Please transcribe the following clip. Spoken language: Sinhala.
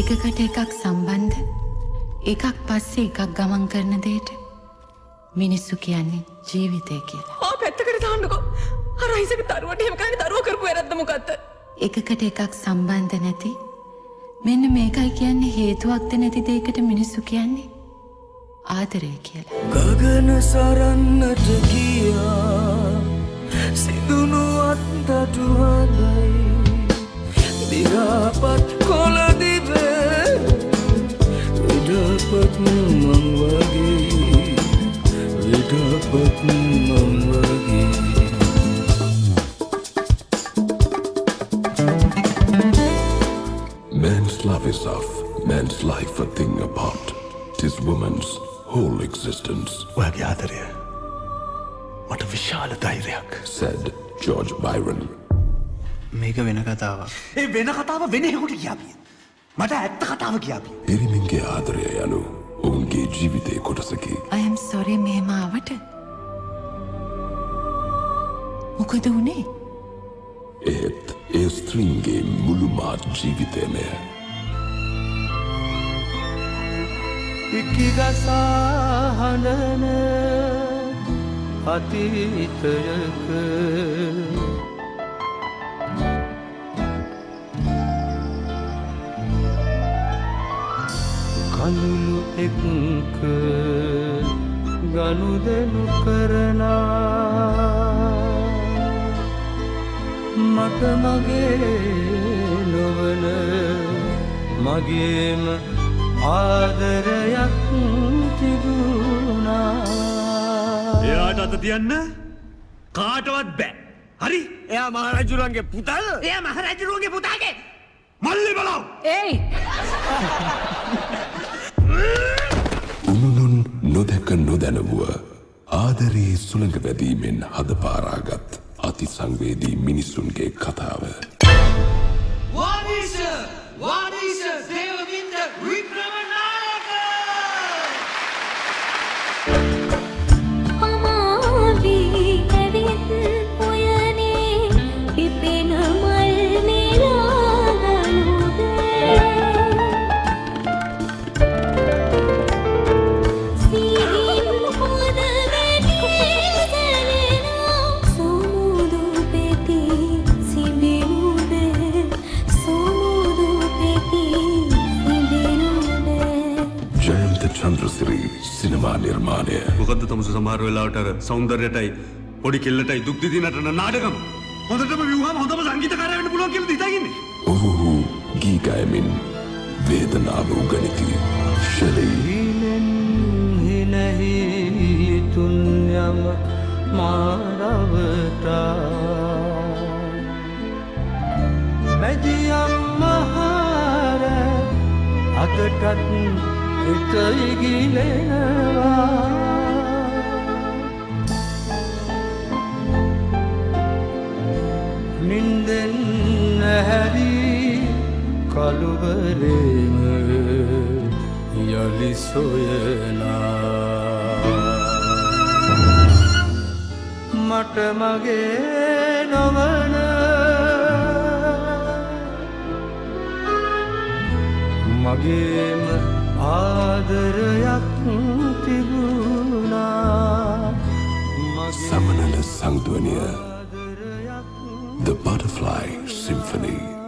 එකකට එකක් සම්බන්ධ එකක් පස්සේ එකක් ගමන් කරන දේට මිනිස්සු කියන්නේ ජීවිතය කියලා. ආ පැත්තකට දාන්නකෝ අර අයිසක දරුවට එහෙම කානේ දරුවෝ කරපු වැරද්ද මොකද්ද? එකකට එකක් සම්බන්ධ නැති මෙන්න මේකයි කියන්නේ හේතුවක්ද නැති දෙයකට මිනිස්සු කියන්නේ ආදරය කියලා. ගගන සරන්නට ගියා සිදුනු අත්තටු හදයි දිගාපත් විඩපත් මං වගේ විඩපත් මං වගේ Man's love is of, man's life a thing apart. Tis woman's whole existence, ඔයාගේ ආදරය මට විශාල ධෛරයක් said George Byron. මේක වෙන කතාවක්. ඒ වෙන කතාව වෙනහෙකුට කියාපිය මට ඇත්ත කතාව කියාපිය පිරිමින්ගේ ආදරය යනු ඔවුන්ගේ ජීවිතය කොටසකි. අයම් සොරේ මෙහෙම ආවට මොකද වුණේ ඒත් ඒ ස්ත්‍රීන්ගේ මුළුමාත් ජීවිතයමය. ඉකිගසා හඬන අතීතයක කඳුළු එක්ක ගනුදෙනු කරනා මට මගේ නොවන මගේම ආදරයක් තිබුණා. එයාට අත තියන්න කාටවත් බෑ. හරි? එයා මහරජුරන්ගේ පුතල් එයා මහරජරුවන්ගේ පුතාගේ. මල්ලි බලව්. ඒයි නොදැනවුව ආදරයේ සුළඟ වැදීමෙන් හදපාරාගත් අති සංවේදී මිනිස්සුන්ගේ කතාව. චන්ද්‍රසිරී සිනමා නිර්මාණය. මොකද තමසු සමහර වෙලාවට අර සෞන්දර්යයටයි පොඩි කෙල්ලටයි දුක් දිදී නටන නාටකම? හොඳටම විවහම හොඳම සංගීතකාරය වෙන්න පුළුවන් කියලා හිතාගින්නේ ඔහුහු ගීගයමින් වේදනාව උගනිති. ශලී. හිනහි තුන්යම මාරවතා. මැදියම් මහර අතටත් හිතයිගිලෙනවා නින්දෙන් හැරී කළුවරේම යළි සොයනා මට මගේ නොවන මගේම ආදරයක් තිබුණා. සමනල සංධවනය. The Butterfly Symphony.